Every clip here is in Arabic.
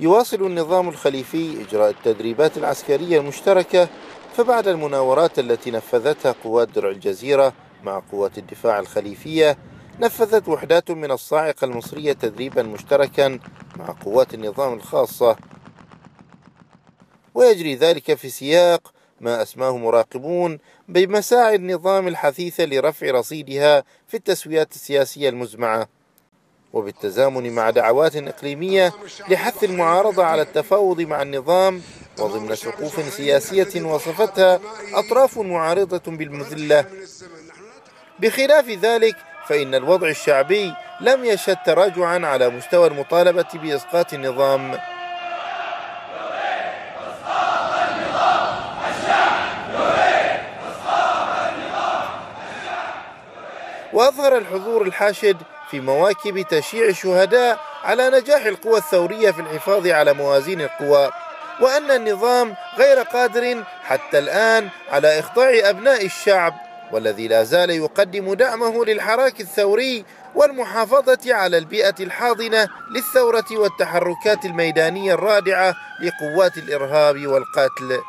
يواصل النظام الخليفي إجراء التدريبات العسكرية المشتركة فبعد المناورات التي نفذتها قوات درع الجزيرة مع قوات الدفاع الخليفية نفذت وحدات من الصاعقة المصرية تدريبا مشتركا مع قوات النظام الخاصة. ويجري ذلك في سياق ما أسماه مراقبون بمساعي النظام الحثيثة لرفع رصيدها في التسويات السياسية المزمعة. وبالتزامن مع دعوات إقليمية لحث المعارضة على التفاوض مع النظام وضمن سقوف سياسية وصفتها أطراف معارضة بالمذلة. بخلاف ذلك فإن الوضع الشعبي لم يشهد تراجعا على مستوى المطالبة بإسقاط النظام. وأظهر الحضور الحاشد في مواكب تشييع الشهداء على نجاح القوى الثورية في الحفاظ على موازين القوى وأن النظام غير قادر حتى الآن على إخضاع أبناء الشعب والذي لا زال يقدم دعمه للحراك الثوري والمحافظة على البيئة الحاضنة للثورة والتحركات الميدانية الرادعة لقوات الإرهاب والقتل.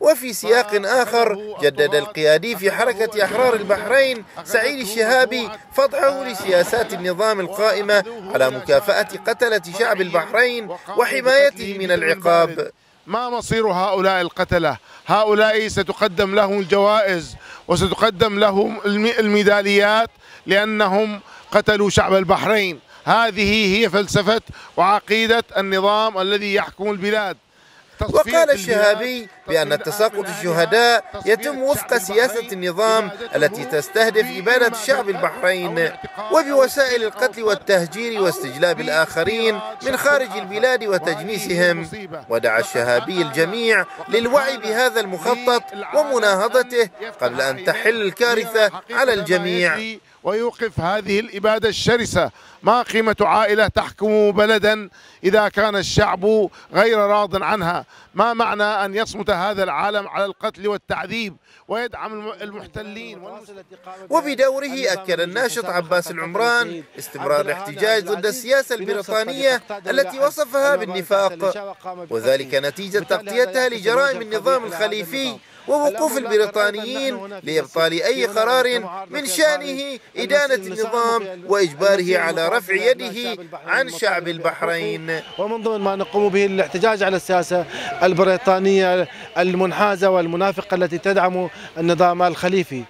وفي سياق آخر جدد القيادي في حركة أحرار البحرين سعيد الشهابي فضحه لسياسات النظام القائمة على مكافأة قتلة شعب البحرين وحمايته من العقاب. ما مصير هؤلاء القتلة؟ هؤلاء ستقدم لهم الجوائز وستقدم لهم الميداليات لأنهم قتلوا شعب البحرين. هذه هي فلسفة وعقيدة النظام الذي يحكم البلاد. وقال الشهابي بأن تساقط الشهداء يتم وفق سياسة النظام التي تستهدف إبادة شعب البحرين وبوسائل القتل والتهجير واستجلاب الآخرين من خارج البلاد وتجنيسهم. ودعا الشهابي الجميع للوعي بهذا المخطط ومناهضته قبل أن تحل الكارثة على الجميع. ويوقف هذه الإبادة الشرسة. ما قيمة عائلة تحكم بلدا إذا كان الشعب غير راض عنها؟ ما معنى أن يصمت هذا العالم على القتل والتعذيب ويدعم المحتلين وبدوره أكد الناشط عباس العمران استمرار الاحتجاج ضد السياسة البريطانية التي وصفها بالنفاق وذلك نتيجة تغطيتها لجرائم النظام الخليفي ووقوف البريطانيين لإبطال أي قرار من شأنه إدانة النظام وإجباره على رفع يده عن شعب البحرين. ومن ضمن ما نقوم به الاحتجاج على السياسة البريطانية المنحازة والمنافقة التي تدعم النظام الخليفي.